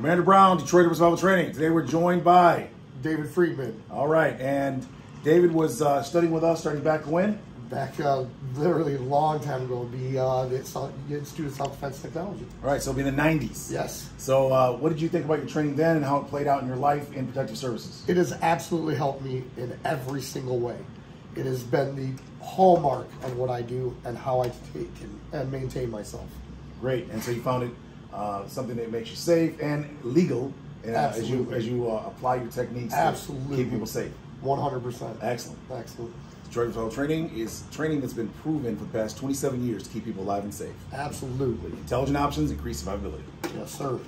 Commander Brown, Detroit Survival Training. Today we're joined by David Friedman. All right, and David was uh, studying with us starting back when? Back uh, literally a long time ago, the, uh, the Institute of Self Defense Technology. All right, so it'll be in the 90s. Yes. So, uh, what did you think about your training then and how it played out in your life in protective services? It has absolutely helped me in every single way. It has been the hallmark of what I do and how I take and, and maintain myself. Great, and so you found it uh, something that makes you safe and legal uh, as you as you uh, apply your techniques Absolutely. to keep people safe. 100%. Excellent. Excellent. River Survival Training is training that's been proven for the past 27 years to keep people alive and safe. Absolutely. Intelligent options increase survivability. Yes, sir.